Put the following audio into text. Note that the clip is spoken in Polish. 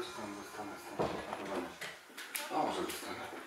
czy tam dostanę z tego? A może dostanę.